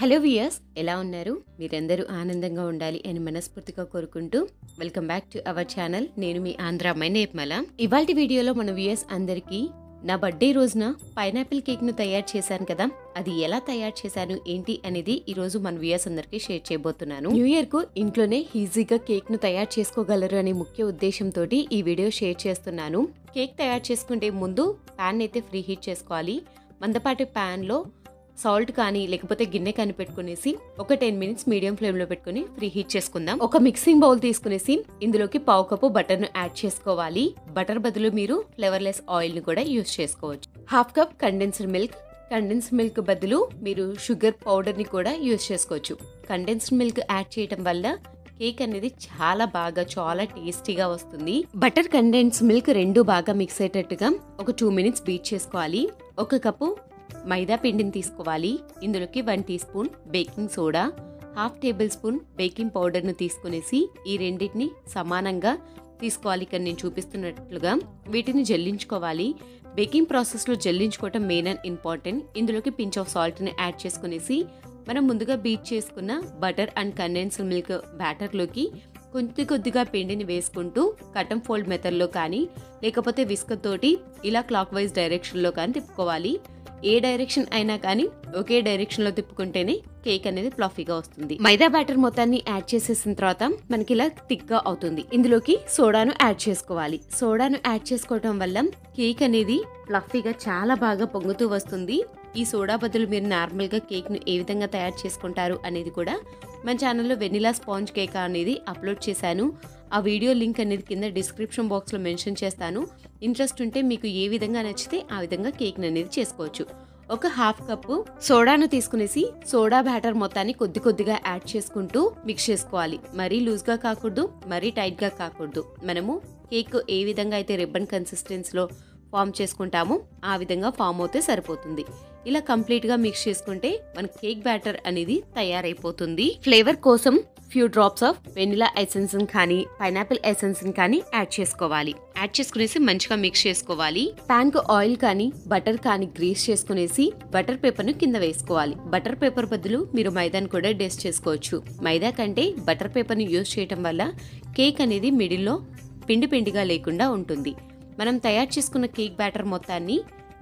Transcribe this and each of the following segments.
Hello viewers ఎలా ఉన్నారు? మీరందరూ ఆనందంగా ఉండాలి అని మనస్ఫూర్తిగా కోరుకుంటూ welcome back to our channel. నేను మీ ఆంధ్ర అమ్మాయి నేర్మల. ఇవాళ వీడియోలో మన వియర్స్ అందరికీ నా బర్త్డే రోజున పైనాపిల్ కేక్ను తయారు చేశాను కదా అది ఎలా తయారు చేశాను ఏంటి అనేది ఈరోజు మన వ్యూయర్స్ అందరికీ షేర్ చేయబోతున్నాను. న్యూ ఇయర్కు ఇంట్లోనే ఈజీగా కేక్ను తయారు చేసుకోగలరు అనే ముఖ్య ఉద్దేశంతో ఈ వీడియో షేర్ చేస్తున్నాను. కేక్ తయారు చేసుకుంటే ముందు ప్యాన్ అయితే ఫ్రీ హీట్ చేసుకోవాలి. మందపాటి ప్యాన్లో సాల్ట్ కానీ లేకపోతే గిన్నె కానీ పెట్టుకునేసి ఒక టెన్ మినిట్స్ మీడియం ఫ్లేమ్లో పెట్టుకుని ఫ్రీ హీట్ చేసుకుందాం. ఒక మిక్సింగ్ బౌల్ తీసుకునేసి ఇందులోకి పావు కప్పు బటర్ను యాడ్ చేసుకోవాలి. బటర్ బదులు మీరు ఫ్లేవర్లెస్ ఆయిల్ని కూడా యూస్ చేసుకోవచ్చు. Half cup condensed milk condensed milk బదులు మీరు షుగర్ పౌడర్ని కూడా యూస్ చేసుకోవచ్చు. కండెన్స్డ్ మిల్క్ యాడ్ చేయటం వల్ల కేక్ అనేది చాలా బాగా చాలా టేస్టీగా వస్తుంది. బటర్ కండెన్స్ మిల్క్ రెండు బాగా మిక్స్ అయ్యేటట్టుగా ఒక టూ మినిట్స్ బీట్ చేసుకోవాలి. ఒక కప్పు మైదా పిండిని తీసుకోవాలి. ఇందులోకి one teaspoon baking soda half tablespoon baking పౌడర్ను తీసుకునేసి ఈ రెండింటిని సమానంగా తీసుకోవాలి. ఇక్కడ నేను చూపిస్తున్నట్లుగా వీటిని జల్లించుకోవాలి. బేకింగ్ ప్రాసెస్లో జల్లించుకోవటం మెయిన్ అండ్ ఇంపార్టెంట్. ఇందులోకి పించ్ ఆఫ్ సాల్ట్ని యాడ్ చేసుకునేసి మనం ముందుగా బీట్ చేసుకున్న బటర్ అండ్ కండెన్స్ మిల్క్ బ్యాటర్లోకి కొద్ది కొద్దిగా పిండిని వేసుకుంటూ కటం ఫోల్డ్ మెథడ్లో కానీ లేకపోతే విస్క్ తోటి ఇలా క్లాక్ వైజ్ డైరెక్షన్లో కానీ తిప్పుకోవాలి. ఏ డైరెక్షన్ అయినా కానీ ఒకే డైరెక్షన్లో తిప్పుకుంటేనే కేక్ అనేది ఫ్లఫీగా వస్తుంది. మైదా బ్యాటర్ మొత్తాన్ని యాడ్ చేసేసిన తర్వాత మనకి ఇలా థిక్గా అవుతుంది. ఇందులోకి సోడాను యాడ్ చేసుకోవాలి. సోడాను యాడ్ చేసుకోవటం వల్ల కేక్ అనేది ఫ్లఫీగా చాలా బాగా పొంగుతూ వస్తుంది. ఈ సోడా బదులు మీరు నార్మల్గా కేక్ను ఏ విధంగా తయారు చేసుకుంటారు అనేది కూడా మన ఛానల్లో వెనిలా స్పాంజ్ కేక్ అనేది అప్లోడ్ చేశాను. ఆ వీడియో లింక్ అనేది కింద డిస్క్రిప్షన్ బాక్స్లో మెన్షన్ చేస్తాను. ఇంట్రెస్ట్ ఉంటే మీకు ఏ విధంగా నచ్చితే ఆ విధంగా కేక్ని అనేది చేసుకోవచ్చు. ఒక హాఫ్ కప్పు సోడాను తీసుకునేసి సోడా బ్యాటర్ మొత్తాన్ని కొద్ది కొద్దిగా యాడ్ చేసుకుంటూ మిక్స్ చేసుకోవాలి. మరీ లూజ్గా కాకూడదు మరీ టైట్గా కాకూడదు. మనము కేక్ ఏ విధంగా అయితే రిబ్బన్ కన్సిస్టెన్సీలో ఫామ్ చేసుకుంటాము ఆ విధంగా ఫామ్ అవుతే సరిపోతుంది. ఇలా కంప్లీట్గా మిక్స్ చేసుకుంటే మన కేక్ బ్యాటర్ అనేది తయారైపోతుంది. ఫ్లేవర్ కోసం few drops of vanilla essence కానీ పైనాపిల్ ఎసెన్స్ కానీ యాడ్ చేసుకోవాలి. యాడ్ చేసుకునేసి మంచిగా మిక్స్ చేసుకోవాలి. ప్యాన్కు కు ఆయిల్ కానీ బటర్ కానీ గ్రీస్ చేసుకునేసి బటర్ పేపర్ను కింద వేసుకోవాలి. బటర్ పేపర్ బదులు మీరు మైదాను కూడా డస్ట్ చేసుకోవచ్చు. మైదా కంటే బటర్ పేపర్ని యూజ్ చేయటం వల్ల కేక్ అనేది మిడిల్లో పిండి పిండిగా లేకుండా ఉంటుంది. మనం తయారు చేసుకున్న కేక్ బ్యాటర్ మొత్తాన్ని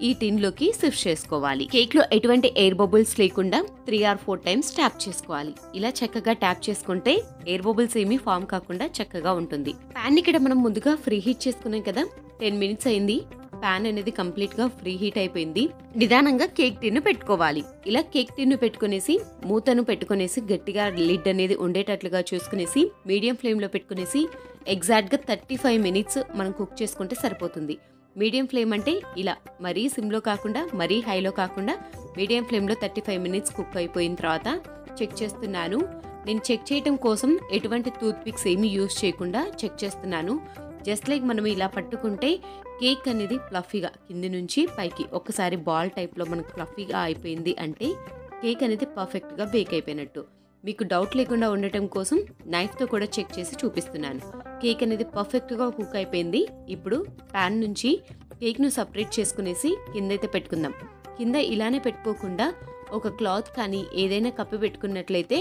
ఈ టిన్లోకి షిఫ్ట్ చేసుకోవాలి. కేక్లో ఎటువంటి ఎయిర్ బబుల్స్ లేకుండా three or four times tap చేసుకోవాలి. ఇలా చక్కగా ట్యాప్ చేసుకుంటే ఎయిర్ బబుల్స్ ఏమీ ఫామ్ కాకుండా చక్కగా ఉంటుంది. పాన్ ఇక్కడ మనం ముందుగా ఫ్రీ హీట్ చేసుకున్నాం కదా. టెన్ మినిట్స్ అయింది. పాన్ అనేది కంప్లీట్గా ఫ్రీ హీట్ అయిపోయింది. నిదానంగా కేక్ టిన్ను పెట్టుకోవాలి. ఇలా కేక్ టిన్ను పెట్టుకునేసి మూతను పెట్టుకునేసి గట్టిగా లిడ్ అనేది ఉండేటట్లుగా చూసుకునేసి మీడియం ఫ్లేమ్లో పెట్టుకునేసి ఎగ్జాక్ట్గా థర్టీ ఫైవ్ మినిట్స్ మనం కుక్ చేసుకుంటే సరిపోతుంది. మీడియం ఫ్లేమ్ అంటే ఇలా మరీ సిమ్లో కాకుండా మరీ హైలో కాకుండా మీడియం ఫ్లేమ్లో థర్టీ ఫైవ్ మినిట్స్ కుక్ అయిపోయిన తర్వాత చెక్ చేస్తున్నాను. నేను చెక్ చేయటం కోసం ఎటువంటి టూత్ పిక్స్ ఏమీ యూజ్ చేయకుండా చెక్ చేస్తున్నాను. జస్ట్ లైక్ మనం ఇలా పట్టుకుంటే కేక్ అనేది ఫ్లఫీగా కింది నుంచి పైకి. ఒకసారి బాల్ టైప్లో మనకు ఫ్లఫీగా అయిపోయింది అంటే కేక్ అనేది పర్ఫెక్ట్గా బేక్ అయిపోయినట్టు. మీకు డౌట్ లేకుండా ఉండటం కోసం నైఫ్తో కూడా చెక్ చేసి చూపిస్తున్నాను. కేక్ అనేది పర్ఫెక్ట్గా కుక్ అయిపోయింది. ఇప్పుడు ప్యాన్ నుంచి కేక్ను సపరేట్ చేసుకునేసి కిందైతే పెట్టుకుందాం. కింద ఇలానే పెట్టుకోకుండా ఒక క్లాత్ కానీ ఏదైనా కప్పి పెట్టుకున్నట్లయితే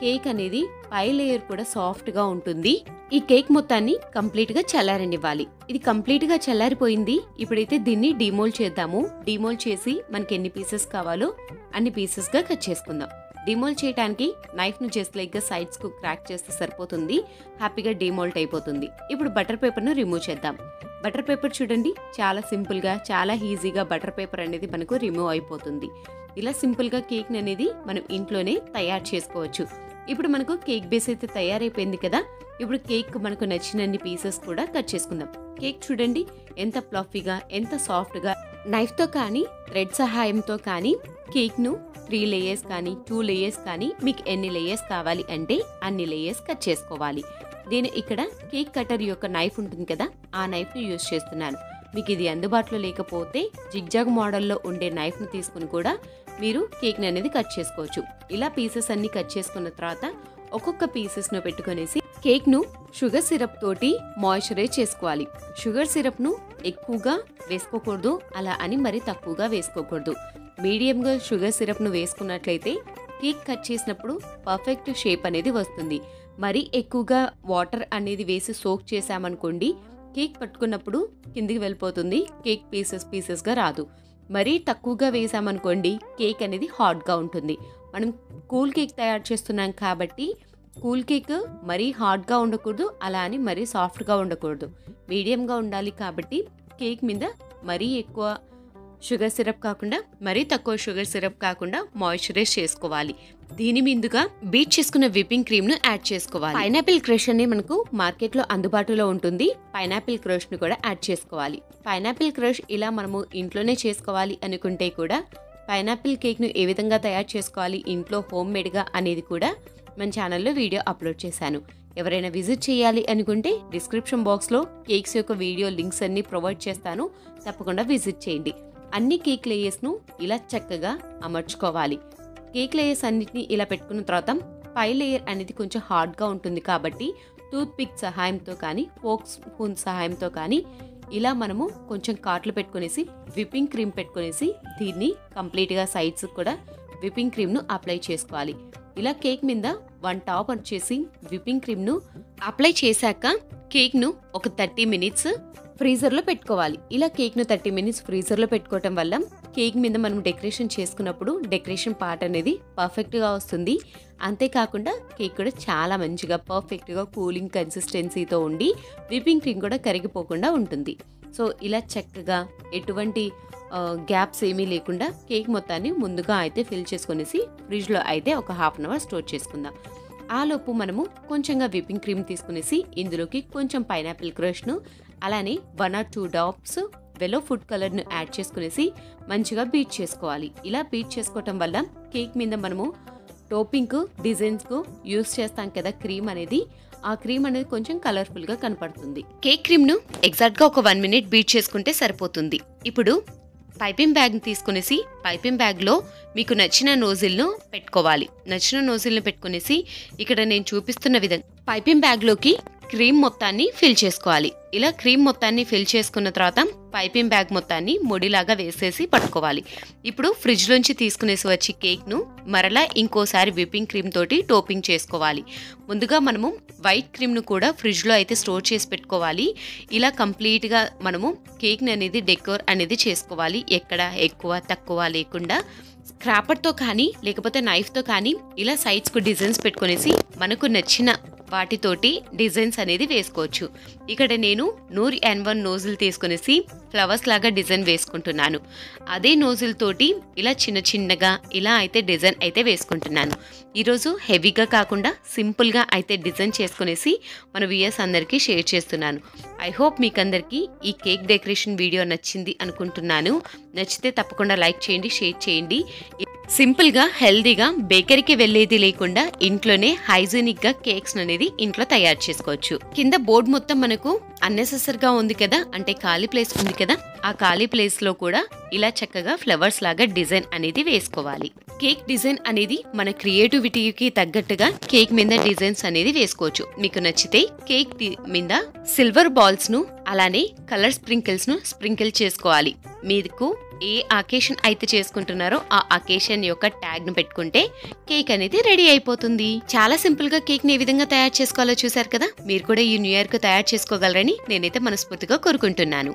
కేక్ అనేది పై లేయర్ కూడా సాఫ్ట్గా ఉంటుంది. ఈ కేక్ మొత్తాన్ని కంప్లీట్గా చల్లారనివ్వాలి. ఇది కంప్లీట్గా చల్లారిపోయింది. ఇప్పుడైతే దీన్ని డిమోల్డ్ చేద్దాము. డిమోల్డ్ చేసి మనకి ఎన్ని పీసెస్ కావాలో అన్ని పీసెస్గా కట్ చేసుకుందాం. డిమోల్ చేయడానికి నైఫ్ను జస్ట్ లైక్గా సైడ్స్కు క్రాక్ చేస్తే సరిపోతుంది. హ్యాపీగా డిమోల్ట్ అయిపోతుంది. ఇప్పుడు బటర్ పేపర్ను రిమూవ్ చేద్దాం. బటర్ పేపర్ చూడండి. చాలా సింపుల్గా చాలా ఈజీగా బటర్ పేపర్ అనేది మనకు రిమూవ్ అయిపోతుంది. ఇలా సింపుల్గా కేక్ అనేది మనం ఇంట్లోనే తయారు చేసుకోవచ్చు. ఇప్పుడు మనకు కేక్ బేస్ అయితే తయారైపోయింది కదా. ఇప్పుడు కేక్ మనకు నచ్చినన్ని పీసెస్ కూడా కట్ చేసుకుందాం. కేక్ చూడండి ఎంత ప్లఫీగా ఎంత సాఫ్ట్గా. నైఫ్తో కానీ థ్రెడ్ సహాయంతో కానీ కేక్ను త్రీ లేయర్స్ కానీ టూ లేయర్స్ కానీ మీకు ఎన్ని లేయర్స్ కావాలి అంటే అన్ని లేయర్స్ కట్ చేసుకోవాలి. నేను ఇక్కడ కేక్ కటర్ యొక్క నైఫ్ ఉంటుంది కదా ఆ నైఫ్ని యూజ్ చేస్తున్నాను. మీకు ఇది అందుబాటులో లేకపోతే జిగ్జాగ్ మోడల్లో ఉండే నైఫ్ను తీసుకుని కూడా మీరు కేక్ అనేది కట్ చేసుకోవచ్చు. ఇలా పీసెస్ అన్ని కట్ చేసుకున్న తర్వాత ఒక్కొక్క పీసెస్ను పెట్టుకునేసి కేక్ను షుగర్ సిరప్ తోటి మాయిశ్చరైజ్ చేసుకోవాలి. షుగర్ సిరప్ను ఎక్కువగా వేసుకోకూడదు అలా అని మరి తక్కువగా వేసుకోకూడదు. మీడియంగా షుగర్ సిరప్ను వేసుకున్నట్లయితే కేక్ కట్ చేసినప్పుడు పర్ఫెక్ట్ షేప్ అనేది వస్తుంది. మరి ఎక్కువగా వాటర్ అనేది వేసి సోక్ చేసామనుకోండి కేక్ పట్టుకున్నప్పుడు కిందికి వెళ్ళిపోతుంది కేక్ పీసెస్ పీసెస్గా రాదు. మరీ తక్కువగా వేసామనుకోండి కేక్ అనేది హాట్గా ఉంటుంది. మనం కూల్ కేక్ తయారు చేస్తున్నాం కాబట్టి కూల్ కేక్ మరీ హాట్గా ఉండకూడదు అలా అని మరీ సాఫ్ట్గా ఉండకూడదు. మీడియంగా ఉండాలి కాబట్టి కేక్ మీద మరీ ఎక్కువ షుగర్ సిరప్ కాకుండా మరీ తక్కువ షుగర్ సిరప్ కాకుండా మాయిశ్చరైజ్ చేసుకోవాలి. దీని మీదుగా బీట్ చేసుకున్న విప్పింగ్ క్రీమ్ను యాడ్ చేసుకోవాలి. పైనాపిల్ క్రష్ అనేది మనకు మార్కెట్లో అందుబాటులో ఉంటుంది. పైనాపిల్ క్రష్ను కూడా యాడ్ చేసుకోవాలి. పైనాపిల్ క్రష్ ఇలా మనము ఇంట్లోనే చేసుకోవాలి అనుకుంటే కూడా పైనాపిల్ కేక్ను ఏ విధంగా తయారు చేసుకోవాలి ఇంట్లో హోమ్ మేడ్గా అనేది కూడా మన ఛానల్లో వీడియో అప్లోడ్ చేశాను. ఎవరైనా విజిట్ చేయాలి అనుకుంటే డిస్క్రిప్షన్ బాక్స్లో కేక్స్ యొక్క వీడియో లింక్స్ అన్ని ప్రొవైడ్ చేస్తాను. తప్పకుండా విజిట్ చేయండి. అన్ని కేక్ లేయర్స్ను ఇలా చక్కగా అమర్చుకోవాలి. కేక్ లేయర్స్ అన్నిటిని ఇలా పెట్టుకున్న తర్వాత పై లేయర్ అనేది కొంచెం హార్డ్గా ఉంటుంది కాబట్టి టూత్ పిక్ సహాయంతో కానీ ఫోక్ స్పూన్ సహాయంతో కానీ ఇలా మనము కొంచెం కాట్లు పెట్టుకునేసి విప్పింగ్ క్రీమ్ పెట్టుకునేసి దీన్ని కంప్లీట్గా సైడ్స్ కూడా విప్పింగ్ క్రీమ్ను అప్లై చేసుకోవాలి. ఇలా కేక్ మీద వన్ టాప్ వచ్చేసి విప్పింగ్ క్రీమ్ను అప్లై చేశాక కేక్ను ఒక థర్టీ మినిట్స్ ఫ్రీజర్లో పెట్టుకోవాలి. ఇలా కేక్ను థర్టీ మినిట్స్ ఫ్రీజర్లో పెట్టుకోవటం వల్ల కేక్ మీద మనం డెకరేషన్ చేసుకున్నప్పుడు డెకరేషన్ పార్ట్ అనేది పర్ఫెక్ట్గా వస్తుంది. అంతేకాకుండా కేక్ కూడా చాలా మంచిగా పర్ఫెక్ట్గా కూలింగ్ కన్సిస్టెన్సీతో ఉండి విప్పింగ్ క్రీమ్ కూడా కరిగిపోకుండా ఉంటుంది. సో ఇలా చక్కగా ఎటువంటి గ్యాప్స్ ఏమీ లేకుండా కేక్ మొత్తాన్ని ముందుగా అయితే ఫిల్ చేసుకునేసి ఫ్రిడ్జ్లో అయితే ఒక హాఫ్ అన్ అవర్ స్టోర్ చేసుకుందాం. ఆ లోపు మనము కొంచెంగా విప్పింగ్ క్రీమ్ తీసుకునేసి ఇందులోకి కొంచెం పైనాపిల్ క్రష్ను అలానే one or two drops yellow food కలర్ను add చేసుకునేసి మంచిగా బీట్ చేసుకోవాలి. ఇలా బీట్ చేసుకోవటం వల్ల కేక్ మీద మనము టోపింగ్కు డిజైన్స్కు యూస్ చేస్తాం కదా క్రీమ్ అనేది ఆ క్రీమ్ అనేది కొంచెం కలర్ఫుల్గా కనపడుతుంది. కేక్ క్రీమ్ను ఎగ్జాక్ట్గా ఒక వన్ మినిట్ బీట్ చేసుకుంటే సరిపోతుంది. ఇప్పుడు పైపింగ్ బ్యాగ్ తీసుకునేసి పైపింగ్ బ్యాగ్లో మీకు నచ్చిన నోజిల్ను పెట్టుకోవాలి. నచ్చిన నోజిల్ని పెట్టుకునేసి ఇక్కడ నేను చూపిస్తున్న విధంగా పైపింగ్ బ్యాగ్లోకి క్రీమ్ మొత్తాన్ని ఫిల్ చేసుకోవాలి. ఇలా క్రీమ్ మొత్తాన్ని ఫిల్ చేసుకున్న తర్వాత పైపింగ్ బ్యాగ్ మొత్తాన్ని ముడిలాగా వేసేసి పట్టుకోవాలి. ఇప్పుడు ఫ్రిడ్జ్ నుంచి తీసుకునేసి వచ్చి కేక్ను మరలా ఇంకోసారి విప్పింగ్ క్రీమ్ తోటి టోపింగ్ చేసుకోవాలి. ముందుగా మనము వైట్ క్రీమ్ను కూడా ఫ్రిడ్జ్లో అయితే స్టోర్ చేసి పెట్టుకోవాలి. ఇలా కంప్లీట్గా మనము కేక్ని అనేది డెకోర్ అనేది చేసుకోవాలి. ఎక్కడ ఎక్కువ తక్కువ లేకుండా. స్క్రాపర్తో కానీ లేకపోతే నైఫ్తో కానీ ఇలా సైడ్స్కు డిజైన్స్ పెట్టుకునేసి మనకు నచ్చిన వాటితోటి డిజైన్స్ అనేది వేసుకోవచ్చు. ఇక్కడ నేను నూర్ ఎన్ వన్ నోజిల్ తీసుకునేసి ఫ్లవర్స్ లాగా డిజైన్ వేసుకుంటున్నాను. అదే నోజిల్ తోటి ఇలా చిన్న చిన్నగా ఇలా అయితే డిజైన్ అయితే వేసుకుంటున్నాను. ఈరోజు హెవీగా కాకుండా సింపుల్గా అయితే డిజైన్ చేసుకునేసి మన వియర్స్ అందరికీ షేర్ చేస్తున్నాను. ఐ హోప్ మీకు అందరికీ ఈ కేక్ డెకరేషన్ వీడియో నచ్చింది అనుకుంటున్నాను. నచ్చితే తప్పకుండా లైక్ చేయండి షేర్ చేయండి. సింపుల్గా హెల్దీగా బేకరీకి వెళ్ళేది లేకుండా ఇంట్లోనే హైజీనిక్గా కేక్స్ అనేది ఇంట్లో తయారు చేసుకోవచ్చు. కింద బోర్డు మొత్తం మనకు అన్నెసెసరీగా ఉంది కదా అంటే ఖాళీ ప్లేస్ ఉంది కదా ఆ ఖాళీ ప్లేస్లో కూడా ఇలా చక్కగా ఫ్లవర్స్ లాగా డిజైన్ అనేది వేసుకోవాలి. కేక్ డిజైన్ అనేది మన క్రియేటివిటీకి తగ్గట్టుగా కేక్ మీద డిజైన్స్ అనేది వేసుకోవచ్చు. మీకు నచ్చితే కేక్ మీద సిల్వర్ బాల్స్ను అలానే కలర్ స్ప్రింకిల్స్ను స్ప్రింకిల్ చేసుకోవాలి. మీకు ఏ అకేషన్ అయితే చేసుకుంటున్నారో ఆ అకేషన్ యొక్క ట్యాగ్ను పెట్టుకుంటే కేక్ అనేది రెడీ అయిపోతుంది. చాలా సింపుల్గా కేక్ని ఏ విధంగా తయారు చేసుకోవాలో చూసారు కదా? మీరు కూడా ఈ న్యూ ఇయర్కు తయారు చేసుకోగలరని నేనైతే మనస్ఫూర్తిగా కోరుకుంటున్నాను.